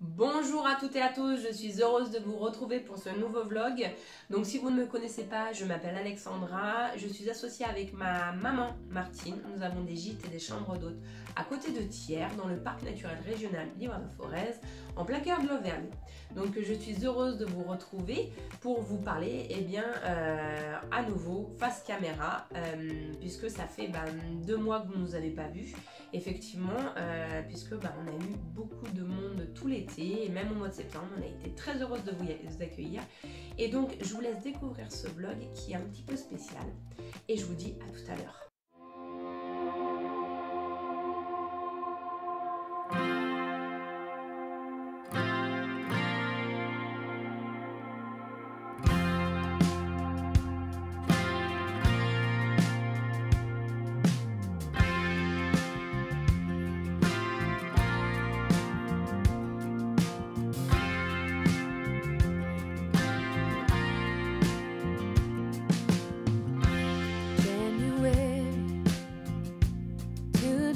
Bonjour à toutes et à tous, je suis heureuse de vous retrouver pour ce nouveau vlog. Donc si vous ne me connaissez pas, je m'appelle Alexandra, je suis associée avec ma maman Martine. Nous avons des gîtes et des chambres d'hôtes à côté de Thiers, dans le parc naturel régional Livre-de-Forez, en plein cœur de l'Auvergne. Donc je suis heureuse de vous retrouver pour vous parler eh bien, euh, à nouveau face caméra, euh, puisque ça fait ben, deux mois que vous ne nous avez pas vus, effectivement, euh, puisque ben, on a eu beaucoup de monde tout et même au mois de septembre. On a été très heureuse de vous accueillir. Et donc, je vous laisse découvrir ce vlog qui est un petit peu spécial. Et je vous dis à tout à l'heure.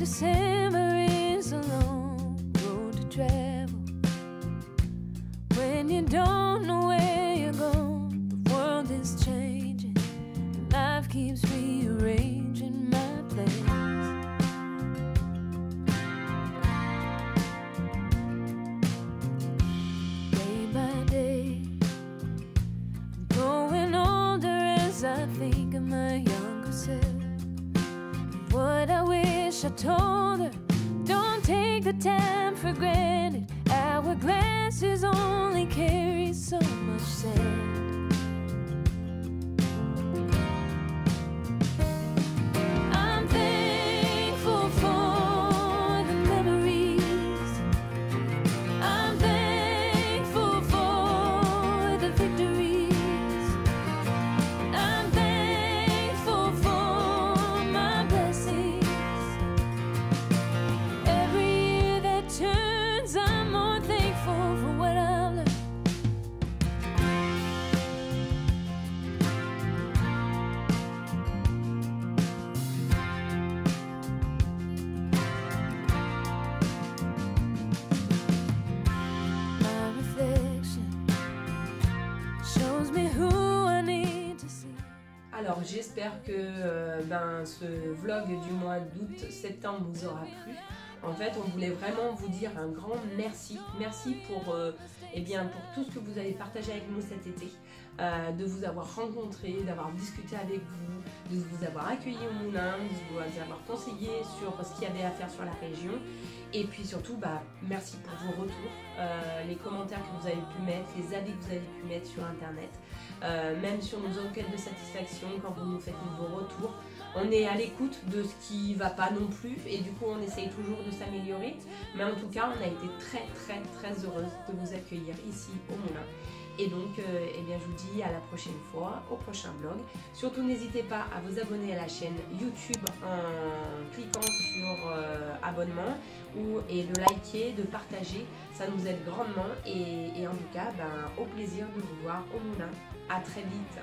December is a long road to travel. When you don't know where you're going The world is changing. Life keeps rearranging my plans. Day by day I'm growing older as I think of my younger self. And what I wish told her, don't take the time for granted. Our glasses only carry so much sand. J'espère que euh, ben, ce vlog du mois d'août-septembre vous aura plu. En fait, on voulait vraiment vous dire un grand merci. Merci pour, euh, eh bien, pour tout ce que vous avez partagé avec nous cet été, euh, de vous avoir rencontré, d'avoir discuté avec vous, de vous avoir accueilli au Moulin, de vous avoir conseillé sur ce qu'il y avait à faire sur la région. Et puis surtout, bah, merci pour vos retours, les commentaires que vous avez pu mettre, les avis que vous avez pu mettre sur Internet. Euh, même sur nos enquêtes de satisfaction, quand vous nous faites vos retours. On est à l'écoute de ce qui va pas non plus et du coup on essaye toujours de s'améliorer. Mais en tout cas, on a été très très très heureuse de vous accueillir ici au Moulin. Et donc, euh, eh bien, je vous dis à la prochaine fois, au prochain vlog. Surtout, n'hésitez pas à vous abonner à la chaîne YouTube en cliquant sur euh, abonnement ou, et de liker, de partager. Ça nous aide grandement. Et, en tout cas, ben, au plaisir de vous voir au moulin. À très vite.